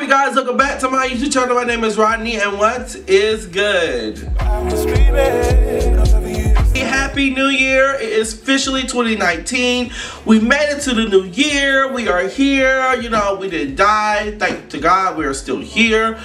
up you guys? Welcome back to my YouTube channel. My name is Rodney and what is good? Happy New Year. It is officially 2019. We made it to the new year. We are here. You know, we didn't die. Thank to God we are still here.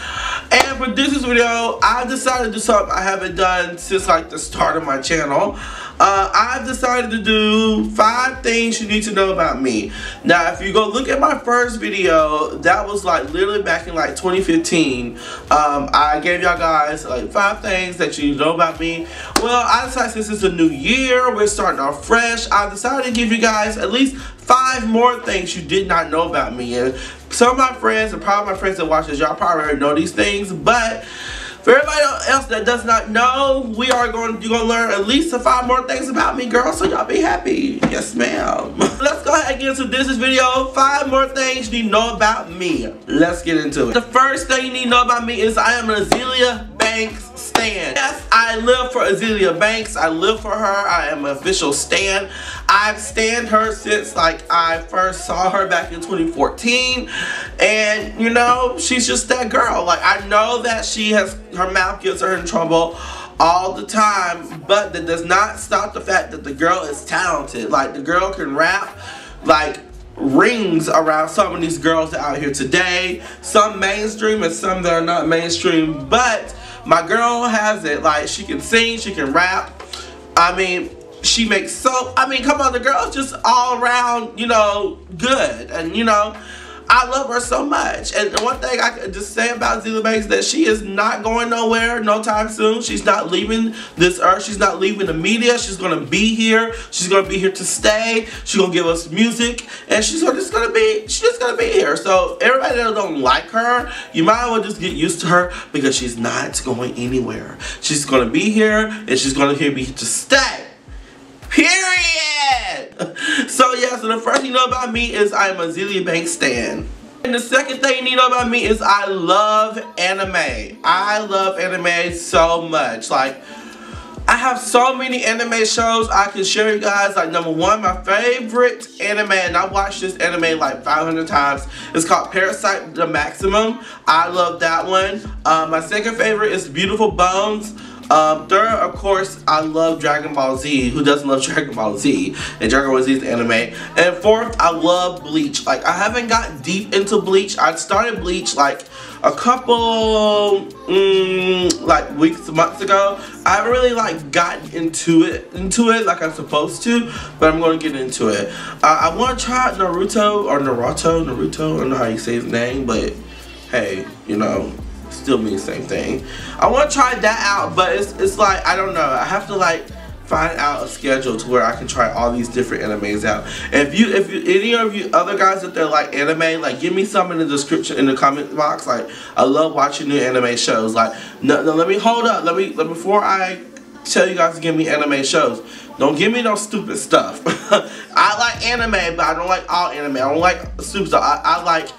And for this video, I decided to do something I haven't done since like the start of my channel uh, I've decided to do five things you need to know about me. Now, if you go look at my first video, that was like literally back in like 2015. Um, I gave y'all guys like five things that you know about me. Well, I decided since it's a new year, we're starting off fresh, I decided to give you guys at least five more things you did not know about me. And some of my friends, and probably my friends that watch this, y'all probably already know these things, but for everybody else that does not know, we are going you're gonna learn at least five more things about me, girl. So y'all be happy. Yes, ma'am. Let's go ahead and get into this video. Five more things you need to know about me. Let's get into it. The first thing you need to know about me is I am an Azealia Banks stan. Yes, I live for Azealia Banks. I live for her. I am official stan. I've stand her since like I first saw her back in 2014. And you know, she's just that girl. Like I know that she has, her mouth gets her in trouble all the time, but that does not stop the fact that the girl is talented. Like the girl can rap, like rings around some of these girls out here today. Some mainstream and some that are not mainstream, but my girl has it. Like, she can sing, she can rap. I mean, she makes so, I mean, come on, the girl's just all around, you know, good. And, you know, I love her so much. And the one thing I can just say about Azealia Banks that she is not going nowhere no time soon. She's not leaving this earth. She's not leaving the media. She's going to be here. She's going to be here to stay. She's going to give us music. And she's just going to be, she's just going to be here. So everybody that don't like her, you might as well just get used to her because she's not going anywhere. She's going to be here and she's going to be here to stay. Period! So the first thing you know about me is I'm a Azealia Banks stan. And the second thing you need know about me is I love anime. I love anime so much. Like, I have so many anime shows I can share you guys. Like number one, my favorite anime, and I watched this anime like 500 times. It's called Parasyte the Maximum. I love that one. Uh, my second favorite is Beautiful Bones. Um, third, of course, I love Dragon Ball Z. Who doesn't love Dragon Ball Z? And Dragon Ball Z is anime. And fourth, I love Bleach. Like, I haven't got deep into Bleach. I started Bleach, like, a couple, mm, like, weeks, months ago. I haven't really, like, gotten into it, into it like I'm supposed to. But I'm going to get into it. Uh, I want to try Naruto, or Naruto, Naruto. I don't know how you say his name, but, hey, you know, still mean the same thing. I want to try that out, but it's, it's like, I don't know. I have to like find out a schedule to where I can try all these different animes out. If you, if you, any of you other guys that they're like anime, like give me some in the description, in the comment box. Like, I love watching new anime shows. Like, no, no let me hold up. Let me, let, before I tell you guys to give me anime shows, don't give me no stupid stuff. I like anime, but I don't like all anime. I don't like stupid stuff. I, I like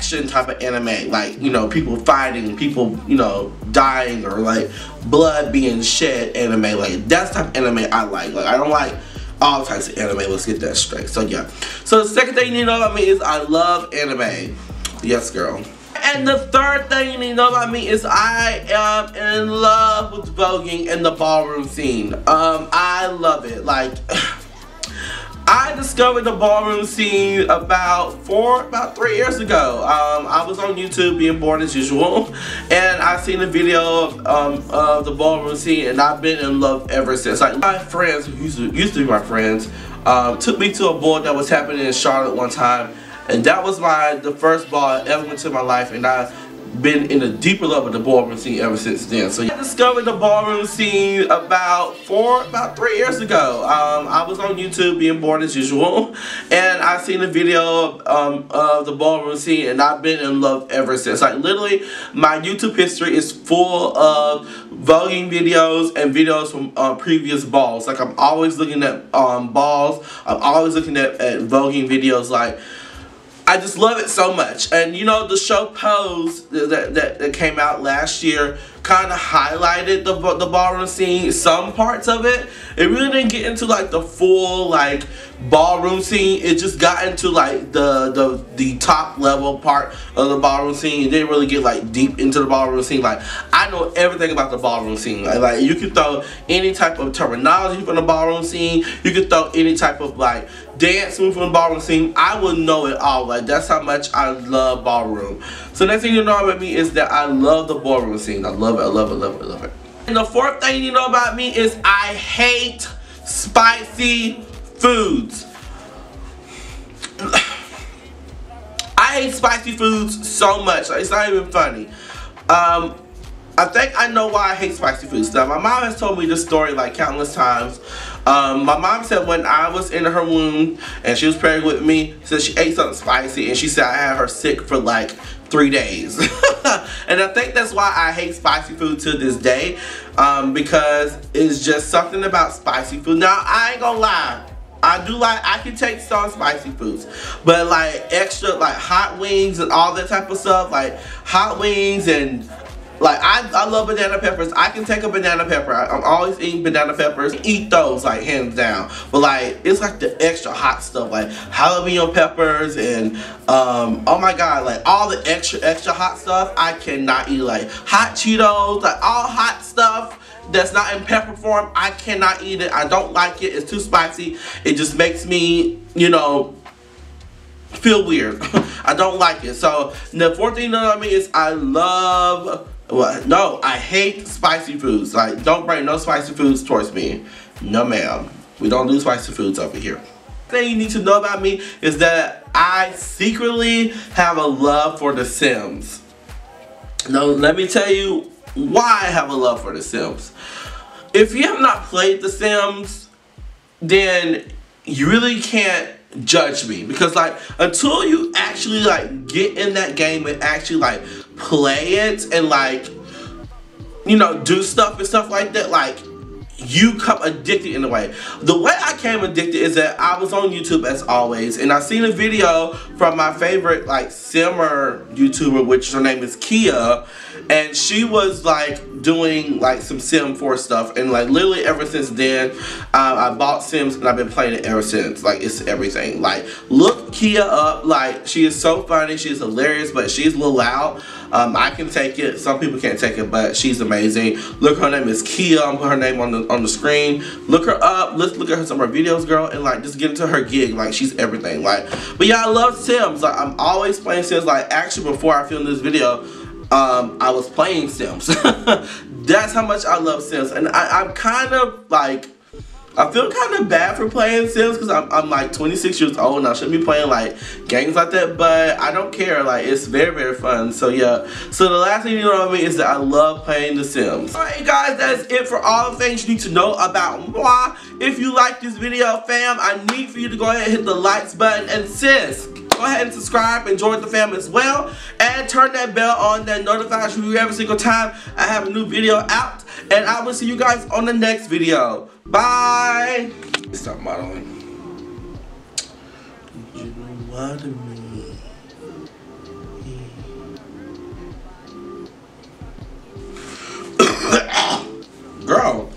action type of anime. Like you know people fighting people you know dying or like blood being shed anime. Like that's type of anime I like. Like I don't like all types of anime. Let's get that straight. So yeah. So the second thing you need to know about me is I love anime. Yes girl. And the third thing you need to know about me is I am in love with voguing and the ballroom scene. Um I love it. Like I discovered the ballroom scene about four, about three years ago. Um, I was on YouTube being bored as usual, and I seen a video of, um, of the ballroom scene, and I've been in love ever since. Like my friends, who used to, used to be my friends, um, took me to a ball that was happening in Charlotte one time, and that was my the first ball I ever went to in my life, and I been in a deeper love with the ballroom scene ever since then. So I discovered the ballroom scene about four, about three years ago. Um, I was on YouTube being bored as usual, and I seen a video of, um, of the ballroom scene, and I've been in love ever since. Like literally, my YouTube history is full of voguing videos and videos from uh, previous balls. Like I'm always looking at um, balls. I'm always looking at, at voguing videos. Like I just love it so much. And you know, the show Pose that, that, that came out last year kind of highlighted the, the ballroom scene, some parts of it. It really didn't get into like the full like ballroom scene. It just got into like the the the top level part of the ballroom scene. It didn't really get like deep into the ballroom scene. Like I know everything about the ballroom scene. Like, like you can throw any type of terminology from the ballroom scene. You can throw any type of like dance move from the ballroom scene. I will know it all. Like that's how much I love ballroom. So next thing you know about me is that I love the ballroom scene. I love it. I love it. I love it. I love it. And the fourth thing you know about me is I hate spicy foods. I hate spicy foods so much. It's not even funny. Um, I think I know why I hate spicy foods. Now, my mom has told me this story like countless times. Um, my mom said when I was in her womb and she was pregnant with me, said she ate something spicy and she said I had her sick for like three days. and I think that's why I hate spicy food to this day um, because it's just something about spicy food. Now, I ain't gonna lie. I do like, I can take some spicy foods, but like extra, like hot wings and all that type of stuff, like hot wings and like I, I love banana peppers. I can take a banana pepper. I, am always eating banana peppers. Eat those like hands down. But like it's like the extra hot stuff like jalapeno peppers and um oh my god like all the extra extra hot stuff I cannot eat like hot Cheetos like all hot stuff that's not in pepper form I cannot eat it. I don't like it. It's too spicy. It just makes me you know feel weird. I don't like it. So the fourth thing that I mean is I love well, no, I hate spicy foods. Like, don't bring no spicy foods towards me. No, ma'am. We don't do spicy foods over here. thing you need to know about me is that I secretly have a love for The Sims. Now, let me tell you why I have a love for The Sims. If you have not played The Sims, then you really can't judge me because like until you actually like get in that game and actually like play it and like you know do stuff and stuff like that like you come addicted in a way. The way I came addicted is that I was on YouTube as always and I seen a video from my favorite like simmer YouTuber which her name is Kia and she was like doing like some sim 4 stuff and like literally ever since then um, i bought sims and i've been playing it ever since like it's everything like look kia up like she is so funny she's hilarious but she's a little loud um, I can take it. Some people can't take it, but she's amazing. Look, her name is Kia. I'm put her name on the on the screen. Look her up. Let's look at her, some of her videos, girl, and like just get into her gig. Like she's everything. Like, but yeah, I love Sims. Like I'm always playing Sims. Like actually, before I filmed this video, um, I was playing Sims. That's how much I love Sims. And I, I'm kind of like, I feel kind of bad for playing Sims because I'm, I'm like 26 years old and I shouldn't be playing like games like that, but I don't care. Like it's very, very fun. So yeah. So the last thing you know about me is that I love playing The Sims. Alright guys, that's it for all the things you need to know about moi. If you like this video, fam, I need for you to go ahead and hit the likes button and sis go ahead and subscribe and join the fam as well. And turn that bell on that notifies you every single time I have a new video out. And I will see you guys on the next video. Bye. Stop modeling. Girl.